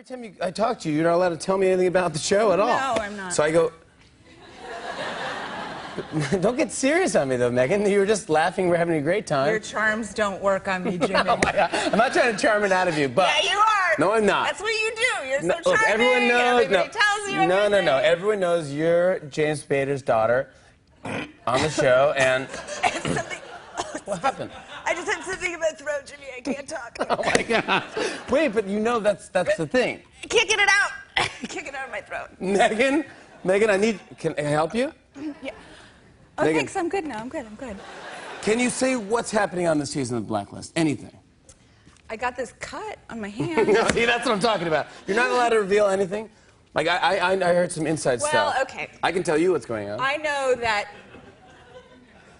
every time you, I talk to you, you're not allowed to tell me anything about the show at all. No, I'm not. So I go. Don't get serious on me though, Megan. You were just laughing. We're having a great time. Your charms don't work on me, Jimmy. Oh my God. I'm not trying to charm it out of you, but yeah, you are. No, I'm not. That's what you do. You're No, so look, charming. everyone knows. Everybody no, tells you no, no, no. Everyone knows you're James Spader's daughter on the show, and Something- what happened? I just had something in my throat, Jimmy. I can't talk. Oh my God! Wait, but you know that's that's the thing, I can't get it out. I can't get it out of my throat. Megan. Megan, I need. Can I help you? Yeah. Oh, Megan. thanks. I'm good now. I'm good. I'm good. Can you say what's happening on the season of Blacklist? Anything? I got this cut on my hand. No, see, that's what I'm talking about. You're not allowed to reveal anything. Like I, I, I heard some inside Well, stuff. Well, okay. I can tell you what's going on. I know that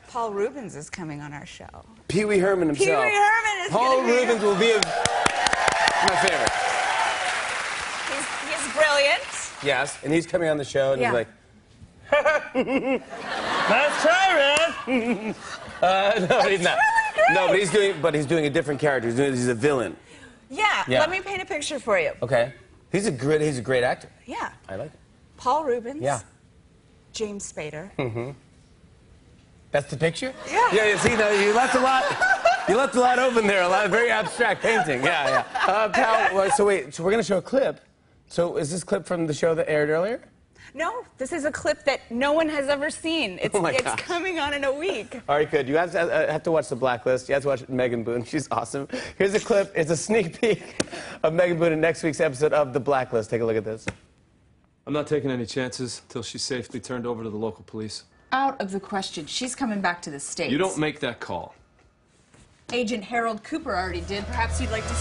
Paul Reubens is coming on our show. Pee Wee Herman Pee himself. Wee Herman is Paul gonna be- Reubens will be a, my favorite. He's, he's brilliant. Yes, and he's coming on the show, and Yeah. he's like, "Nice try, man." uh, no, he's not. really great. No, but he's doing, but he's doing a different character. He's, doing, he's a villain. Yeah, Yeah. Let me paint a picture for you. Okay. He's a great, he's a great actor. Yeah. I like it. Paul Reubens. Yeah. James Spader. That's the picture. Yeah. Yeah. You see, no, you left a lot. You left a lot open there. A lot of very abstract painting. Yeah, yeah. Uh, pal, well, so wait. So we're gonna show a clip. So is this clip from the show that aired earlier? No, this is a clip that no one has ever seen. It's, Oh my it's coming on in a week. All right, good. You have to, uh, have to watch the Blacklist. You have to watch Megan Boone. She's awesome. Here's a clip. It's a sneak peek of Megan Boone in next week's episode of The Blacklist. Take a look at this. I'm not taking any chances till she's safely turned over to the local police. Out of the question. She's coming back to the States. You don't make that call. Agent Harold Cooper already did. Perhaps you'd like to.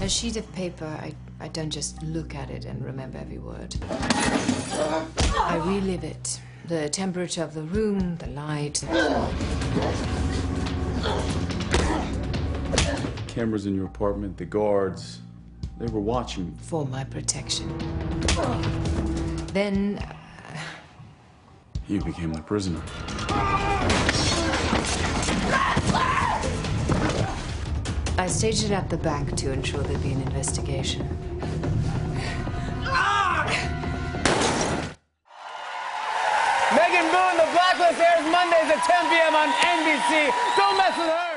A sheet of paper, I, I don't just look at it and remember every word. I relive it. The temperature of the room, the light. Cameras in your apartment, the guards, they were watching. For my protection. Then uh, You became my prisoner. I staged it at the back to ensure there'd be an investigation. Megan Boone, The Blacklist airs Mondays at 10 p.m. on NBC. Don't mess with her.